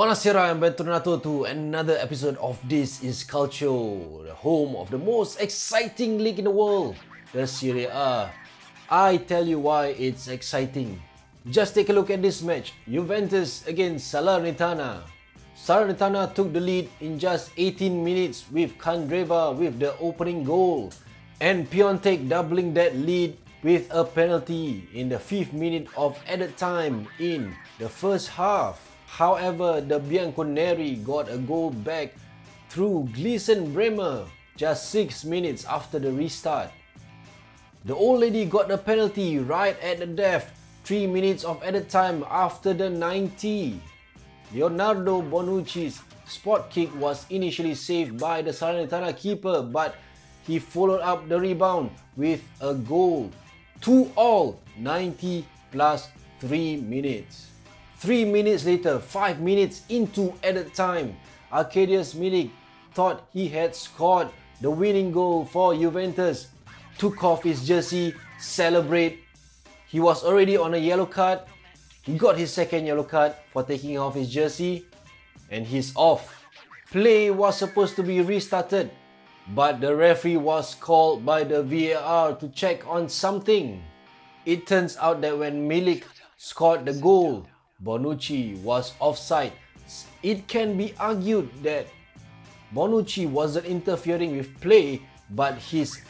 Buonasera and bentornato to another episode of This is Calcio, the home of the most exciting league in the world, the Serie A. I tell you why it's exciting. Just take a look at this match, Juventus against Salernitana. Salernitana took the lead in just 18 minutes with Candreva with the opening goal and Piatek doubling that lead with a penalty in the 5th minute of added time in the first half. However, the Bianconeri got a goal back through Gleison Bremer just 6 minutes after the restart. The old lady got the penalty right at the death 3 minutes of added time after the 90. Leonardo Bonucci's spot kick was initially saved by the Salernitana keeper but he followed up the rebound with a goal. 2 all 90 plus 3 minutes. 3 minutes later, 5 minutes into added time, Arkadiusz Milik thought he had scored the winning goal for Juventus. Took off his jersey, celebrate. He was already on a yellow card. He got his second yellow card for taking off his jersey and he's off. Play was supposed to be restarted but the referee was called by the VAR to check on something. It turns out that when Milik scored the goal, Bonucci was offside. It can be argued that Bonucci wasn't interfering with play, but his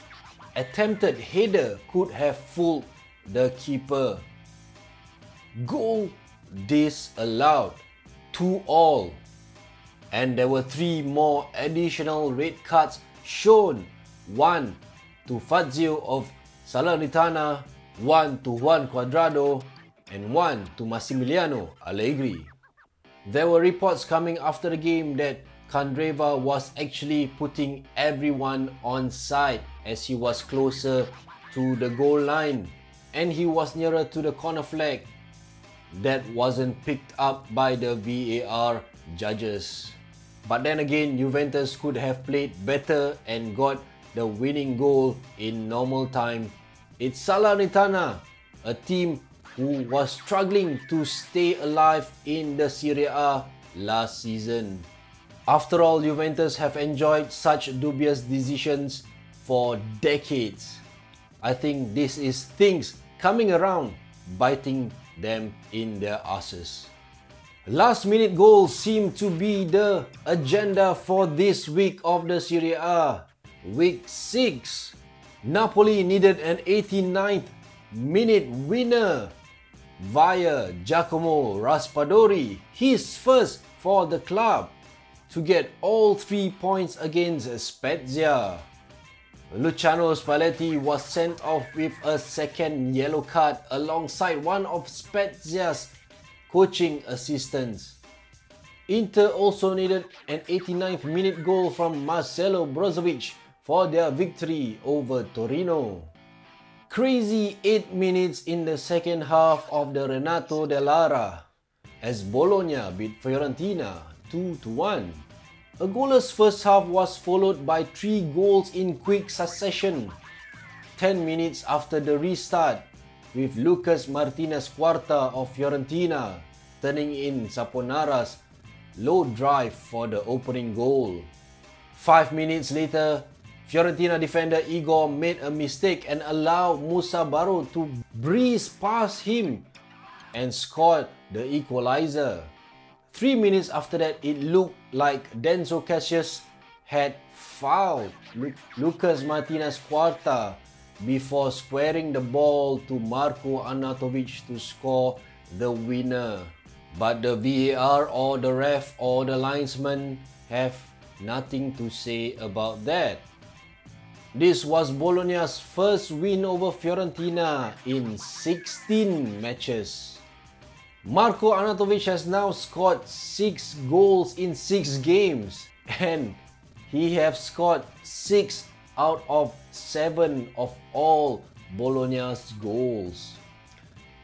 attempted header could have fooled the keeper. Goal disallowed. Two all. And there were three more additional red cards shown one to Fazio of Salernitana, one to Juan Cuadrado, and one to Massimiliano Allegri. There were reports coming after the game that Candreva was actually putting everyone on side as he was closer to the goal line and he was nearer to the corner flag. That wasn't picked up by the VAR judges. But then again, Juventus could have played better and got the winning goal in normal time. It's Salernitana, a team who was struggling to stay alive in the Serie A last season. After all, Juventus have enjoyed such dubious decisions for decades. I think this is things coming around, biting them in their asses. Last minute goals seem to be the agenda for this week of the Serie A. Week 6. Napoli needed an 89th minute winner via Giacomo Raspadori, his first for the club, to get all three points against Spezia. Luciano Spalletti was sent off with a second yellow card alongside one of Spezia's coaching assistants. Inter also needed an 89th minute goal from Marcelo Brozovic for their victory over Torino. Crazy 8 minutes in the second half of the Renato Dall'Ara as Bologna beat Fiorentina 2-1. A goalless first half was followed by 3 goals in quick succession. 10 minutes after the restart, with Lucas Martinez Quarta of Fiorentina turning in Saponara's low drive for the opening goal. Five minutes later, Fiorentina defender Igor made a mistake and allowed Musa Barrow to breeze past him and scored the equalizer. Three minutes after that, it looked like Denso Kasius had fouled Lucas Martinez Quarta before squaring the ball to Marko Arnautovic to score the winner. But the VAR or the ref or the linesman have nothing to say about that. This was Bologna's first win over Fiorentina in 16 matches. Marko Arnautovic has now scored 6 goals in 6 games and he has scored 6 out of 7 of all Bologna's goals.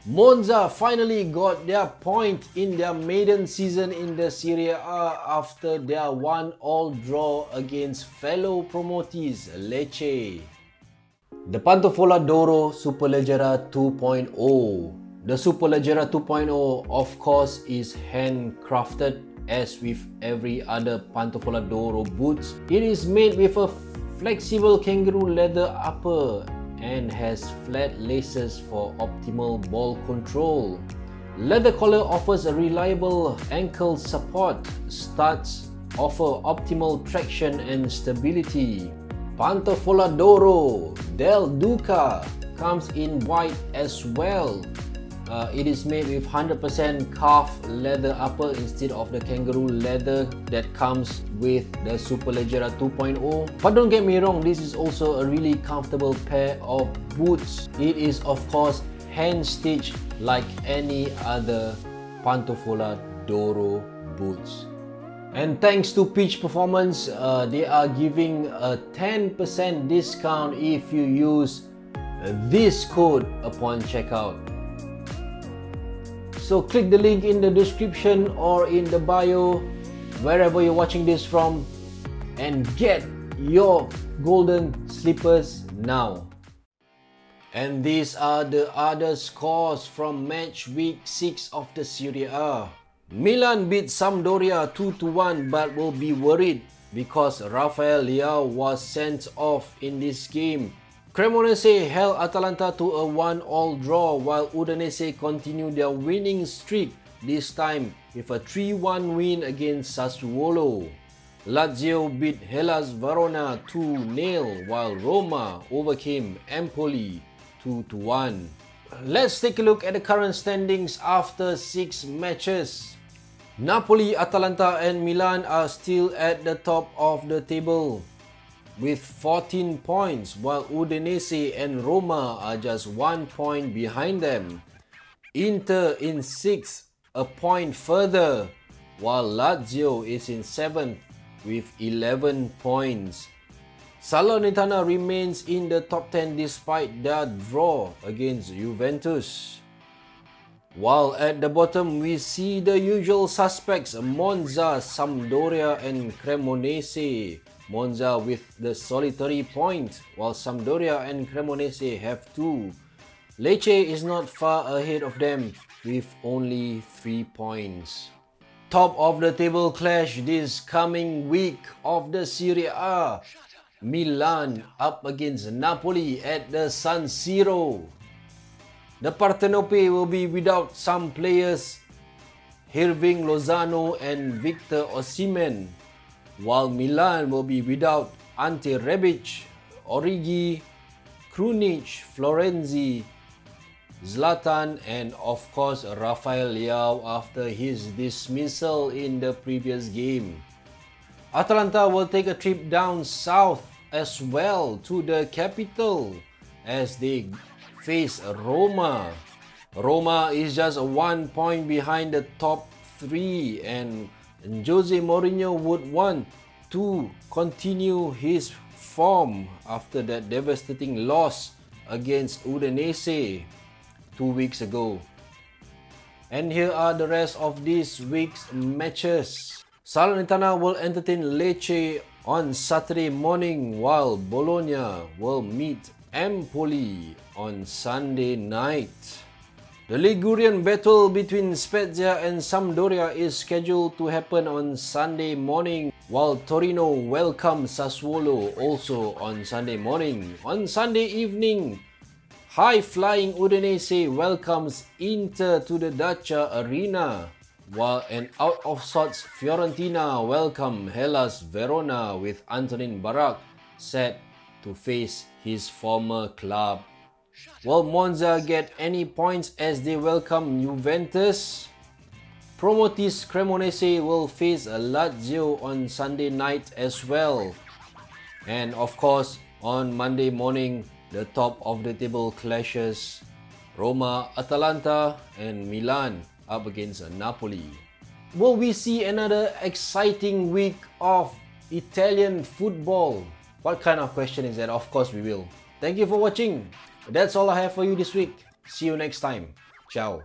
Monza finally got their point in their maiden season in the Serie A after their one-all draw against fellow promotees Lecce. The Pantofola d'Oro Superleggera 2.0 The Superleggera 2.0 of course is handcrafted as with every other Pantofolo D'Oro boots, it is made with a flexible kangaroo leather upper and has flat laces for optimal ball control. Leather collar offers a reliable ankle support. Studs offer optimal traction and stability. Pantofola D'Oro Del Duca comes in white as well. Uh, it is made with 100% calf leather upper instead of the kangaroo leather that comes with the Superleggera 2.0. But don't get me wrong, this is also a really comfortable pair of boots. It is of course hand stitched like any other Pantofola D'Oro boots. And thanks to Pitch Performance, uh, they are giving a 10% discount if you use this code upon checkout. So click the link in the description or in the bio, wherever you're watching this from, and get your golden slippers now. And these are the other scores from match week 6 of the Serie A. Milan beat Sampdoria 2-1 but will be worried because Rafael Leao was sent off in this game Cremonese held Atalanta to a 1-all draw while Udinese continued their winning streak, this time with a 3-1 win against Sassuolo. Lazio beat Hellas Verona 2-0 while Roma overcame Empoli 2-1. Let's take a look at the current standings after 6 matches. Napoli, Atalanta and Milan are still at the top of the table with 14 points while Udinese and Roma are just one point behind them. Inter in 6th, a point further, while Lazio is in 7th with 11 points. Salernitana remains in the top 10 despite their draw against Juventus. While at the bottom, we see the usual suspects Monza, Sampdoria and Cremonese Monza with the solitary point, while Sampdoria and Cremonese have two. Lecce is not far ahead of them with only 3 points. Top of the table clash this coming week of the Serie A. Milan up against Napoli at the San Siro. The Partenope will be without some players, Hirving Lozano and Victor Osimhen while Milan will be without Ante Rebic, Origi, Krunic, Florenzi, Zlatan and of course Rafael Leao after his dismissal in the previous game. Atalanta will take a trip down south as well to the capital as they face Roma. Roma is just one point behind the top three and and Jose Mourinho would want to continue his form after that devastating loss against Udinese two weeks ago. And here are the rest of this week's matches. Salernitana will entertain Lecce on Saturday morning while Bologna will meet Empoli on Sunday night. The Ligurian battle between Spezia and Sampdoria is scheduled to happen on Sunday morning, while Torino welcomes Sassuolo also on Sunday morning. On Sunday evening, high-flying Udinese welcomes Inter to the Dacia Arena, while an out-of-sorts Fiorentina welcome Hellas Verona with Antonin Barak set to face his former club Will Monza get any points as they welcome Juventus? Promotis Cremonese will face a Lazio on Sunday night as well. And of course, on Monday morning, the top of the table clashes Roma, Atalanta and Milan up against Napoli. Will we see another exciting week of Italian football? What kind of question is that? Of course we will. Thank you for watching. That's all I have for you this week. See you next time. Ciao.